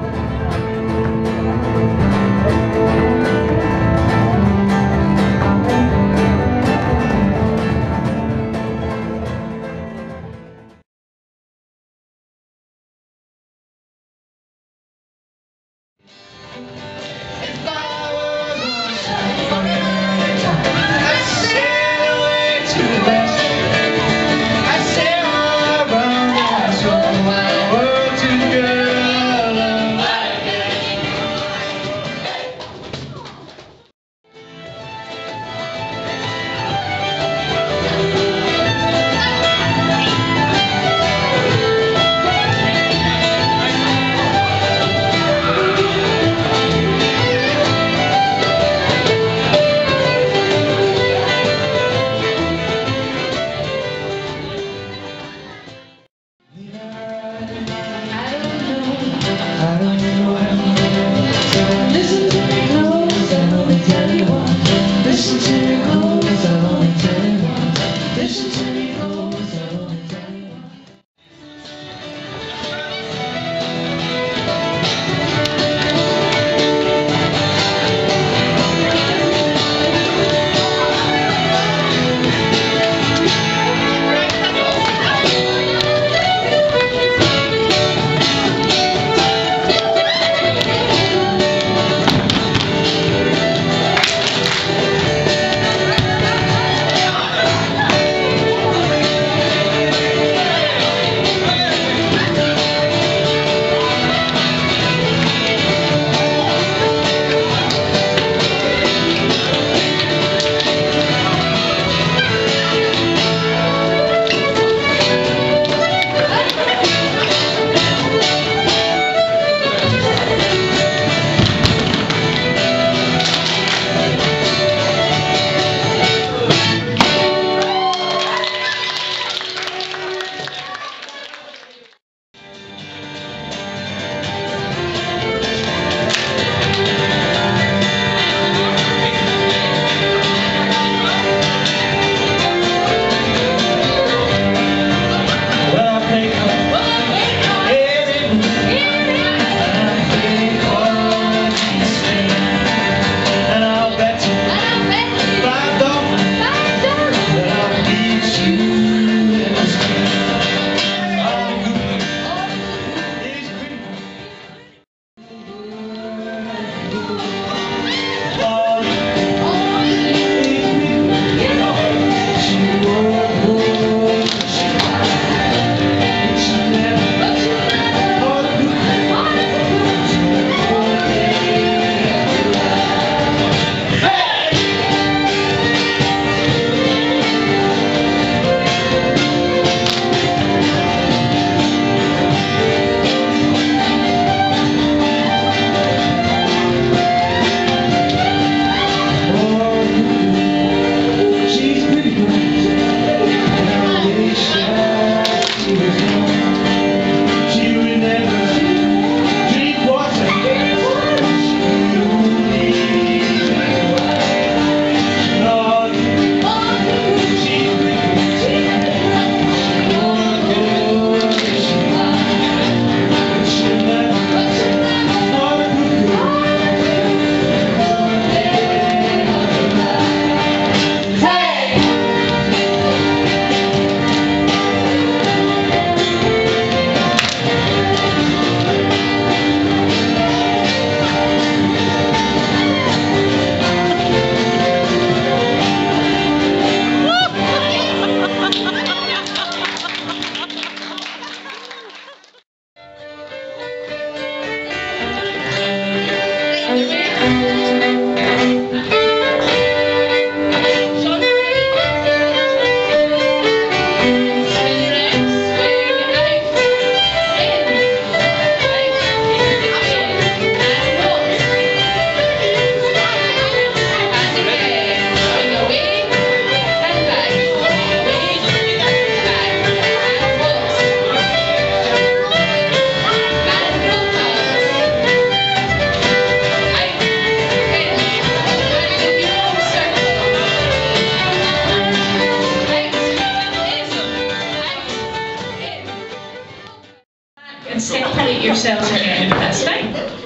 Música complete yourselves again. That's fine.